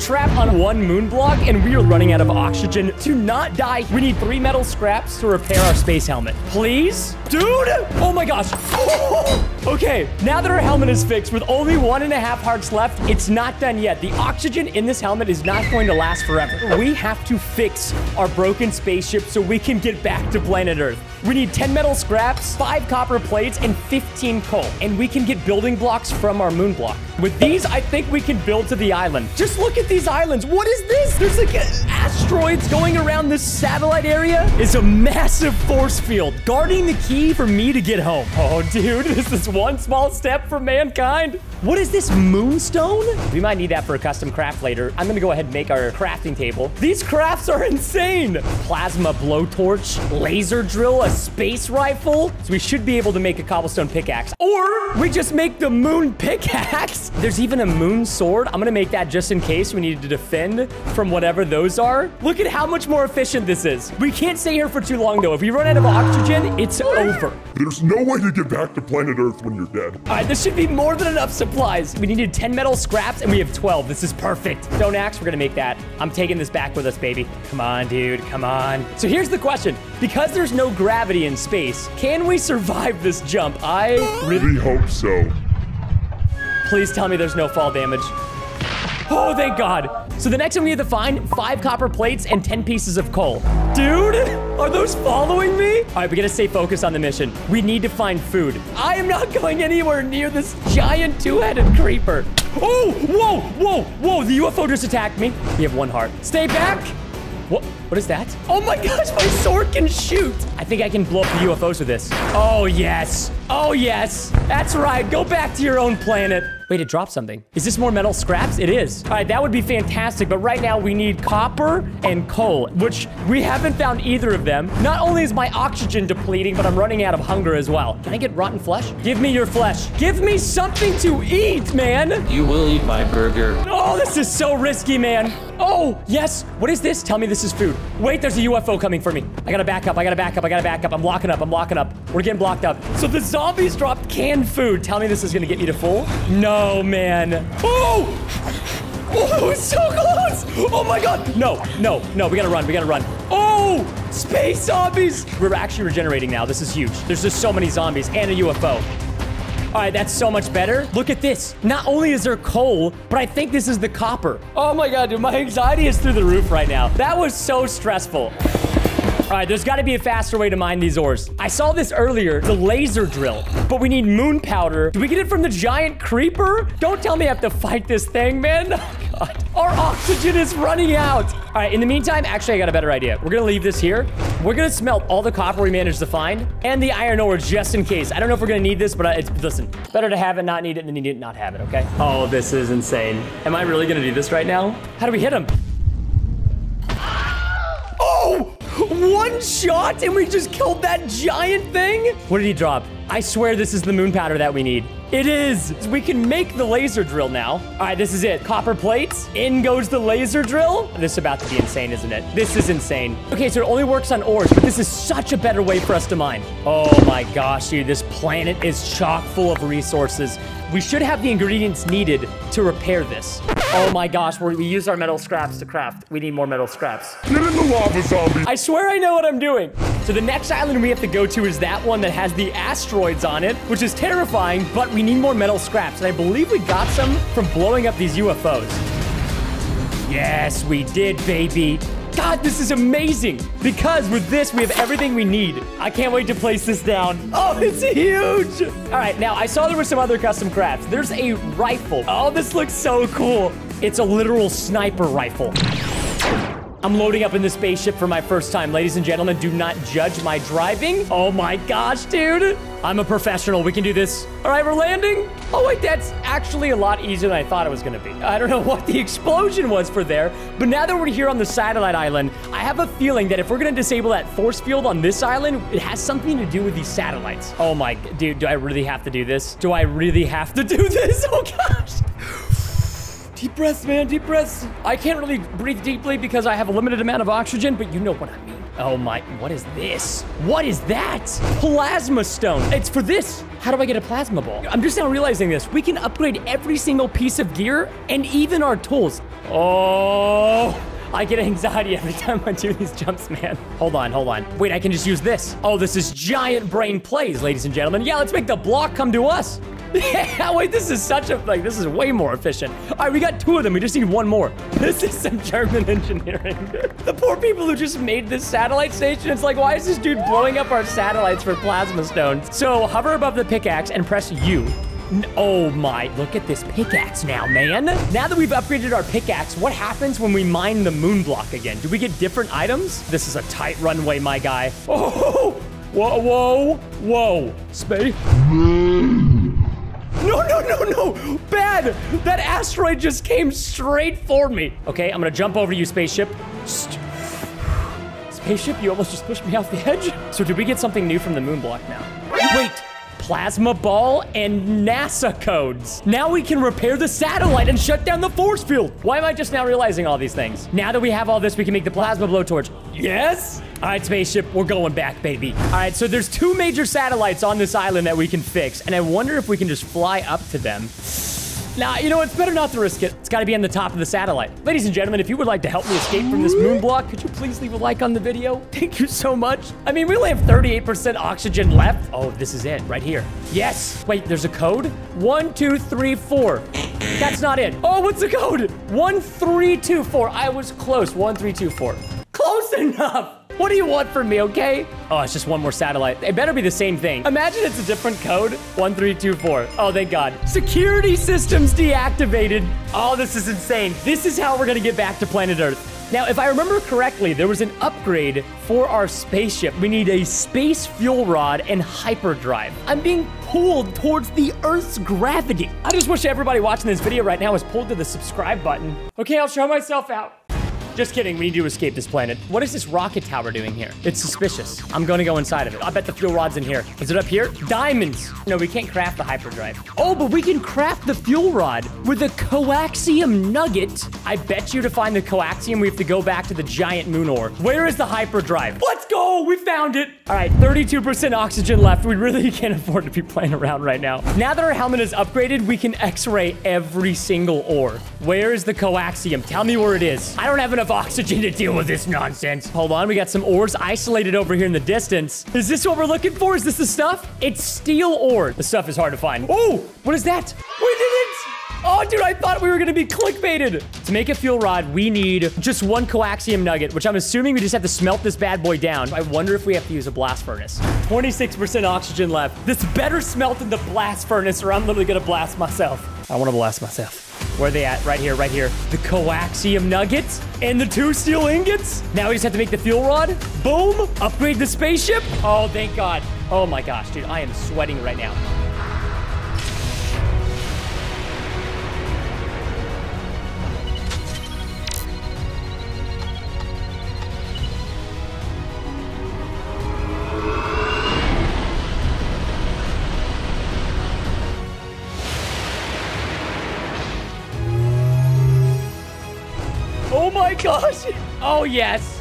trapped on one moon block and we are running out of oxygen. To not die, we need three metal scraps to repair our space helmet. Please? Dude! Oh my gosh. okay, now that our helmet is fixed with only one and a half hearts left, it's not done yet. The oxygen in this helmet is not going to last forever. We have to fix our broken spaceship so we can get back to planet Earth. We need 10 metal scraps, 5 copper plates, and 15 coal. And we can get building blocks from our moon block. With these, I think we can build to the island. Just look at these islands. What is this? There's like asteroids going around this satellite area. Is a massive force field guarding the key for me to get home. Oh, dude, this is one small step for mankind. What is this, moonstone? We might need that for a custom craft later. I'm gonna go ahead and make our crafting table. These crafts are insane. Plasma blowtorch, laser drill, a space rifle. So we should be able to make a cobblestone pickaxe. Or we just make the moon pickaxe. There's even a moon sword. I'm gonna make that just in case we need to defend from whatever those are. Look at how much more efficient this is. We can't stay here for too long though. If we run out of oxygen, it's over. There's no way to get back to planet Earth when you're dead. All right, this should be more than enough supplies. We needed 10 metal scraps and we have 12. This is perfect. Stone axe, we're gonna make that. I'm taking this back with us, baby. Come on, dude, come on. So here's the question. Because there's no gravity in space, can we survive this jump? I really hope so. Please tell me there's no fall damage. Oh, thank God. So the next one we have to find, five copper plates and 10 pieces of coal. Dude, are those following me? All right, we gotta stay focused on the mission. We need to find food. I am not going anywhere near this giant two-headed creeper. Oh, whoa, whoa, whoa, the UFO just attacked me. We have one heart. Stay back. What? What is that? Oh my gosh, my sword can shoot. I think I can blow up the UFOs with this. Oh, yes. Oh, yes. That's right. Go back to your own planet. Wait, it dropped something. Is this more metal scraps? It is. All right, that would be fantastic. But right now we need copper and coal, which we haven't found either of them. Not only is my oxygen depleting, but I'm running out of hunger as well. Can I get rotten flesh? Give me your flesh. Give me something to eat, man. You will eat my burger. Oh, this is so risky, man. Oh, yes. What is this? Tell me this is food. Wait, there's a UFO coming for me. I gotta back up. I gotta back up. I gotta back up. I'm locking up. I'm locking up. We're getting blocked up. So the zombies dropped canned food. Tell me this is gonna get me to full. No, man. Oh! Oh, so close! Oh my god! No, no, no, we gotta run, we gotta run. Oh! Space zombies! We're actually regenerating now. This is huge. There's just so many zombies and a UFO. All right, that's so much better. Look at this. Not only is there coal, but I think this is the copper. Oh my god, dude, my anxiety is through the roof right now. That was so stressful. All right, there's got to be a faster way to mine these ores. I saw this earlier, the laser drill, but we need moon powder. Do we get it from the giant creeper? Don't tell me I have to fight this thing, man. Oh, God. Our oxygen is running out. All right, in the meantime, actually, I got a better idea. We're going to leave this here. We're to smelt all the copper we managed to find and the iron ore just in case. I don't know if we're going to need this, but uh, it's, listen, better to have it, not need it, than need it, not have it, okay? Oh, this is insane. Am I really going to do this right now? How do we hit him? Oh! One shot and we just killed that giant thing? What did he drop? I swear this is the moon powder that we need. It is. We can make the laser drill now. All right, this is it. Copper plates. In goes the laser drill. This is about to be insane, isn't it? This is insane. Okay, so it only works on ores, but this is such a better way for us to mine. Oh my gosh, dude. This planet is chock full of resources. We should have the ingredients needed to repair this. Oh my gosh, we used our metal scraps to craft. We need more metal scraps. Get in the lava, zombie. I swear I know what I'm doing. So the next island we have to go to is that one that has the asteroids on it, which is terrifying, but we need more metal scraps. And I believe we got some from blowing up these UFOs. Yes, we did, baby. God, this is amazing. Because with this, we have everything we need. I can't wait to place this down. Oh, it's huge. All right, now I saw there were some other custom crafts. There's a rifle. Oh, this looks so cool. It's a literal sniper rifle. I'm loading up in the spaceship for my first time. Ladies and gentlemen, do not judge my driving. Oh my gosh, dude. I'm a professional. We can do this. All right, we're landing. Oh, wait, that's actually a lot easier than I thought it was going to be. I don't know what the explosion was for there, but now that we're here on the satellite island, I have a feeling that if we're going to disable that force field on this island, it has something to do with these satellites. Oh my, dude, do I really have to do this? Do I really have to do this? Oh gosh. Deep breaths, man, deep breaths. I can't really breathe deeply because I have a limited amount of oxygen, but you know what I mean. Oh my, what is this? What is that? Plasma stone. It's for this. How do I get a plasma ball? I'm just now realizing this. We can upgrade every single piece of gear and even our tools. Oh, I get anxiety every time I do these jumps, man. Hold on, hold on. Wait, I can just use this. Oh, this is giant brain plays, ladies and gentlemen. Yeah, let's make the block come to us. Yeah, wait, this is such a, like, this is way more efficient. All right, we got two of them. We just need one more. This is some German engineering. the poor people who just made this satellite station, it's like, why is this dude blowing up our satellites for plasma stones? So hover above the pickaxe and press U. Oh my, look at this pickaxe now, man. Now that we've upgraded our pickaxe, what happens when we mine the moon block again? Do we get different items? This is a tight runway, my guy. Oh, whoa, whoa, whoa. Space. No, no, no, no! Bad! That asteroid just came straight for me. Okay, I'm gonna jump over to you, spaceship. St- spaceship, you almost just pushed me off the edge. So did we get something new from the moon block now? Wait! Plasma ball and NASA codes. Now we can repair the satellite and shut down the force field. Why am I just now realizing all these things? Now that we have all this, we can make the plasma blowtorch. Yes? All right, spaceship, we're going back, baby. All right, so there's two major satellites on this island that we can fix, and I wonder if we can just fly up to them. Nah, you know, it's better not to risk it. It's got to be on the top of the satellite. Ladies and gentlemen, if you would like to help me escape from this moon block, could you please leave a like on the video? Thank you so much. I mean, we only have 38% oxygen left. Oh, this is it right here. Yes. Wait, there's a code? One, two, three, four. That's not it. Oh, what's the code? One, three, two, four. I was close. One, three, two, four. Close enough. What do you want from me, okay? Oh, it's just one more satellite. It better be the same thing. Imagine it's a different code. 1324. Oh, thank God. Security systems deactivated. Oh, this is insane. This is how we're gonna get back to planet Earth. Now, if I remember correctly, there was an upgrade for our spaceship. We need a space fuel rod and hyperdrive. I'm being pulled towards the Earth's gravity. I just wish everybody watching this video right now was pulled to the subscribe button. Okay, I'll show myself out. Just kidding, we need to escape this planet. What is this rocket tower doing here? It's suspicious. I'm gonna go inside of it. I bet the fuel rod's in here. Is it up here? Diamonds! No, we can't craft the hyperdrive. Oh, but we can craft the fuel rod with a coaxium nugget. I bet you to find the coaxium, we have to go back to the giant moon ore. Where is the hyperdrive? Let's go! We found it! All right, 32% oxygen left. We really can't afford to be playing around right now. Now that our helmet is upgraded, we can x-ray every single ore. Where is the coaxium? Tell me where it is. I don't have enough oxygen to deal with this nonsense. Hold on, we got some ores isolated over here in the distance. Is this what we're looking for? Is this the stuff? It's steel ore. The stuff is hard to find. Oh, what is that? We did it! Oh, dude, I thought we were gonna be clickbaited. To make a fuel rod, we need just one coaxium nugget, which I'm assuming we just have to smelt this bad boy down. I wonder if we have to use a blast furnace. 26% oxygen left. This better smelt in the blast furnace or I'm literally gonna blast myself. I wanna blast myself. Where are they at? Right here, right here. The coaxium nuggets and the two steel ingots. Now we just have to make the fuel rod. Boom. Upgrade the spaceship. Oh, thank God. Oh my gosh, dude. I am sweating right now. Oh, yes.